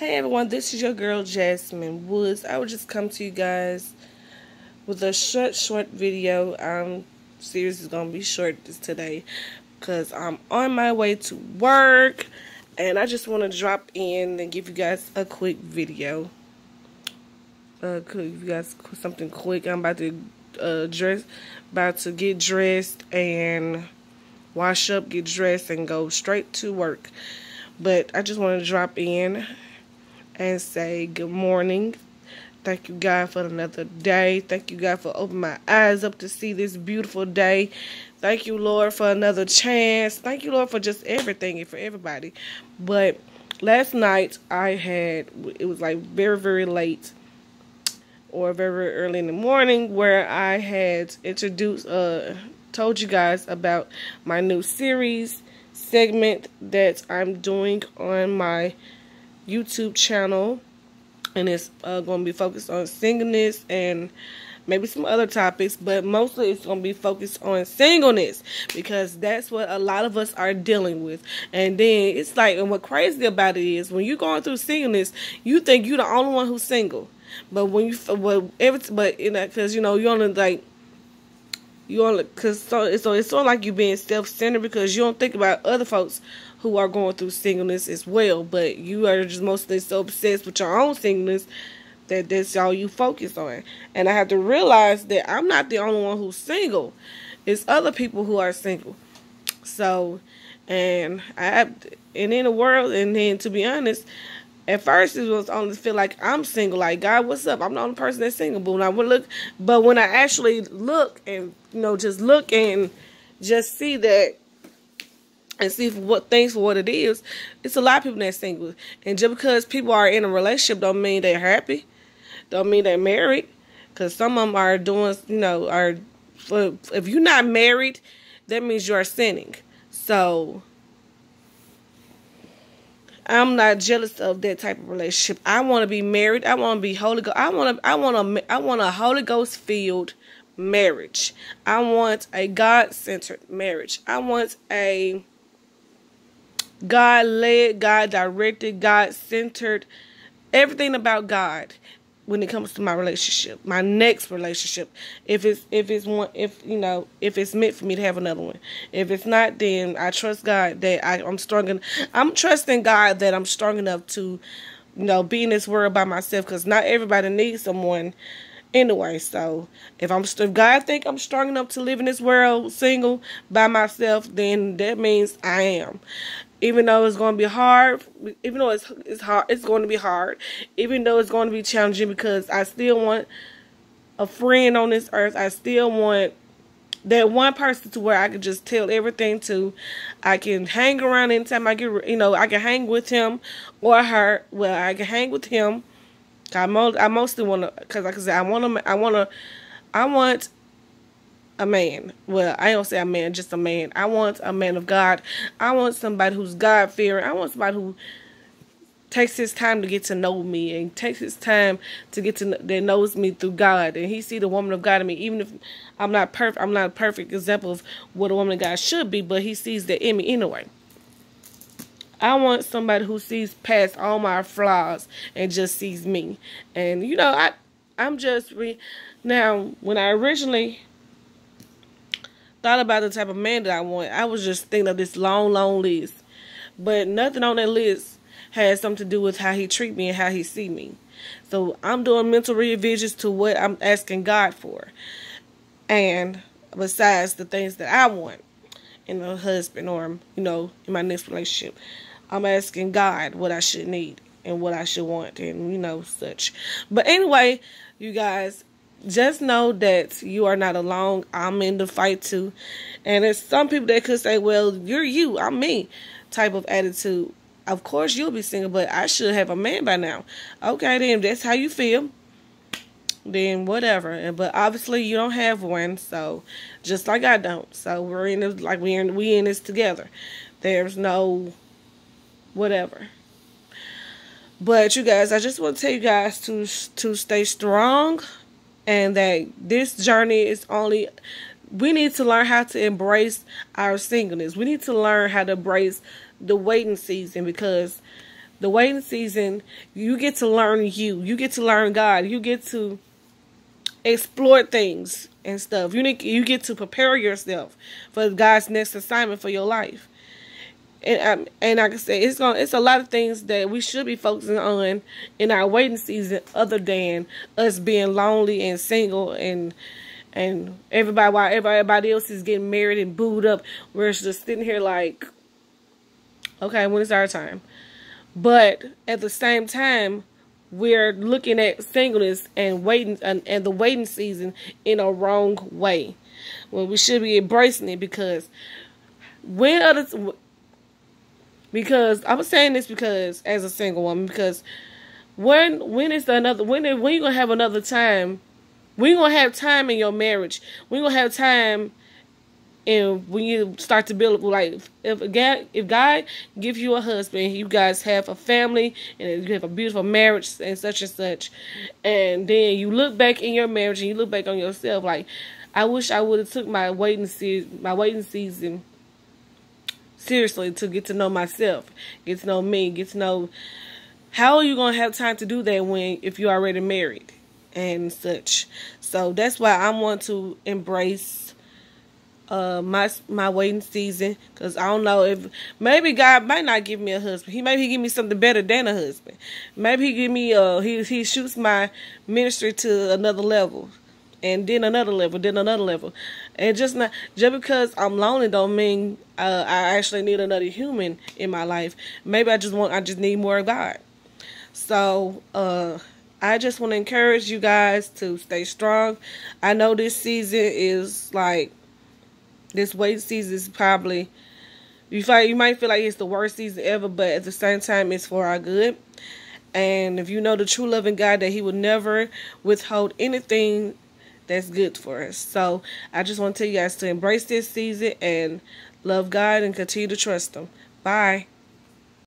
Hey everyone, this is your girl Jasmine Woods. I would just come to you guys with a short, short video. Um, series is gonna be short this today because I'm on my way to work, and I just want to drop in and give you guys a quick video. Uh, give you guys something quick. I'm about to uh dress, about to get dressed and wash up, get dressed, and go straight to work. But I just want to drop in and say good morning. Thank you, God, for another day. Thank you, God, for opening my eyes up to see this beautiful day. Thank you, Lord, for another chance. Thank you, Lord, for just everything and for everybody. But last night, I had, it was like very, very late or very, very early in the morning where I had introduced, uh, told you guys about my new series segment that I'm doing on my YouTube channel, and it's uh, going to be focused on singleness and maybe some other topics, but mostly it's going to be focused on singleness because that's what a lot of us are dealing with. And then it's like, and what crazy about it is when you're going through singleness, you think you're the only one who's single, but when you, well, every, but you know, because you know you only like you only because so it's so it's sort of like you being self centered because you don't think about other folks who are going through singleness as well. But you are just mostly so obsessed with your own singleness that that's all you focus on. And I have to realize that I'm not the only one who's single. It's other people who are single. So, and I have, and in the world, and then to be honest, at first it was only feel like I'm single. Like God, what's up? I'm the only person that's single. But when I would look, but when I actually look and you know just look and just see that and see what things for what it is. It's a lot of people that's single, and just because people are in a relationship don't mean they're happy, don't mean they're married. Because some of them are doing, you know, are if you're not married, that means you're sinning. So I'm not jealous of that type of relationship. I want to be married. I want to be Holy Ghost. I want to. I want to. I want a Holy Ghost filled marriage. I want a God centered marriage. I want a God led, God directed, God centered, everything about God when it comes to my relationship, my next relationship. If it's if it's one if you know if it's meant for me to have another one. If it's not, then I trust God that I, I'm strong. enough. I'm trusting God that I'm strong enough to, you know, be in this world by myself. Because not everybody needs someone anyway. So if I'm if God think I'm strong enough to live in this world single by myself, then that means I am even though it's going to be hard, even though it's it's hard, it's going to be hard. Even though it's going to be challenging because I still want a friend on this earth. I still want that one person to where I can just tell everything to. I can hang around anytime I get, you know, I can hang with him or her. Well, I can hang with him. I I mostly want to, cause like I said, I want to, I want to, I want a man. Well, I don't say a man, just a man. I want a man of God. I want somebody who's God fearing. I want somebody who takes his time to get to know me and takes his time to get to know, that knows me through God and he see the woman of God in me even if I'm not perfect I'm not a perfect example of what a woman of God should be but he sees that in me anyway I want somebody who sees past all my flaws and just sees me and you know I I'm just re now when I originally thought about the type of man that I want, I was just thinking of this long, long list. But nothing on that list has something to do with how he treat me and how he see me. So I'm doing mental revisions to what I'm asking God for. And besides the things that I want in a husband or, you know, in my next relationship, I'm asking God what I should need and what I should want and, you know, such. But anyway, you guys, just know that you are not alone. I'm in the fight too. And there's some people that could say, well, you're you, I'm me type of attitude. Of course, you'll be single, but I should have a man by now. Okay, then that's how you feel. Then whatever. But obviously, you don't have one, so just like I don't. So we're in this, like we in we in this together. There's no whatever. But you guys, I just want to tell you guys to to stay strong and that this journey is only we need to learn how to embrace our singleness. We need to learn how to embrace the waiting season because the waiting season, you get to learn you. You get to learn God. You get to explore things and stuff. You need, you get to prepare yourself for God's next assignment for your life. And um, and like I said, it's going it's a lot of things that we should be focusing on in our waiting season, other than us being lonely and single and and everybody while everybody else is getting married and booed up, we're just sitting here like, okay, when is our time? But at the same time, we're looking at singleness and waiting and, and the waiting season in a wrong way. When we should be embracing it because when others because I'm saying this because as a single woman because when when is the another when when you gonna have another time? When you gonna have time in your marriage? When you gonna have time and when you start to build like if God if God gives you a husband, you guys have a family and you have a beautiful marriage and such and such, and then you look back in your marriage and you look back on yourself like, I wish I would have took my waiting season my waiting season seriously to get to know myself, get to know me, get to know how are you gonna have time to do that when if you're already married and such. So that's why I want to embrace uh my my waiting season because I don't know if maybe God might not give me a husband. He maybe he give me something better than a husband. Maybe he give me uh he he shoots my ministry to another level, and then another level, then another level, and just not just because I'm lonely don't mean uh, I actually need another human in my life. Maybe I just want I just need more of God. So uh I just want to encourage you guys to stay strong. I know this season is like this wait season is probably you find you might feel like it's the worst season ever, but at the same time it's for our good. And if you know the true loving God that he will never withhold anything that's good for us. So I just want to tell you guys to embrace this season and love God and continue to trust him. Bye.